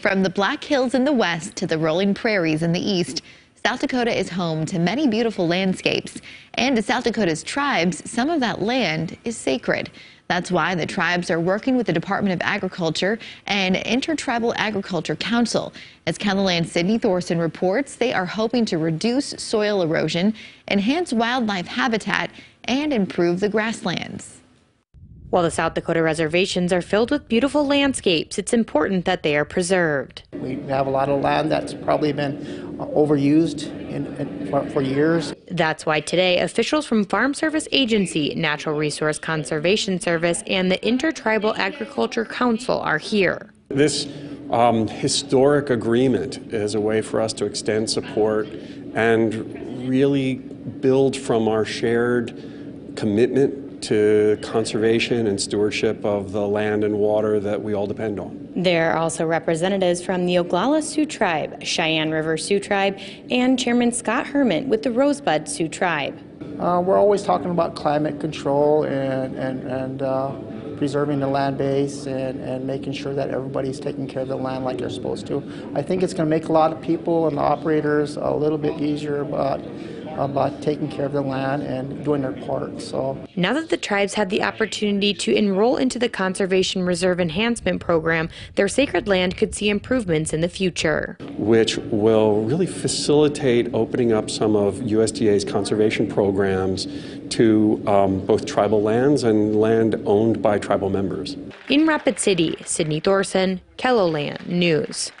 From the Black Hills in the west to the rolling prairies in the east, South Dakota is home to many beautiful landscapes. And to South Dakota's tribes, some of that land is sacred. That's why the tribes are working with the Department of Agriculture and Intertribal Agriculture Council. As KELOLAND's Sydney Thorson reports, they are hoping to reduce soil erosion, enhance wildlife habitat, and improve the grasslands. While the South Dakota reservations are filled with beautiful landscapes, it's important that they are preserved. We have a lot of land that's probably been overused in, in, for, for years. That's why today officials from Farm Service Agency, Natural Resource Conservation Service, and the Intertribal Agriculture Council are here. This um, historic agreement is a way for us to extend support and really build from our shared commitment to conservation and stewardship of the land and water that we all depend on. There are also representatives from the Oglala Sioux Tribe, Cheyenne River Sioux Tribe, and Chairman Scott Herman with the Rosebud Sioux Tribe. Uh, we're always talking about climate control and, and, and uh, preserving the land base and, and making sure that everybody's taking care of the land like they're supposed to. I think it's going to make a lot of people and the operators a little bit easier, but about taking care of the land and doing their part. So now that the tribes had the opportunity to enroll into the Conservation Reserve Enhancement Program, their sacred land could see improvements in the future. Which will really facilitate opening up some of USDA's conservation programs to um, both tribal lands and land owned by tribal members. In Rapid City, Sydney Thorson, KELOLAND News.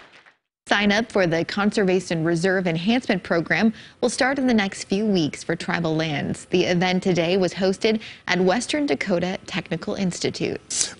Sign up for the Conservation Reserve Enhancement Program will start in the next few weeks for tribal lands. The event today was hosted at Western Dakota Technical Institute.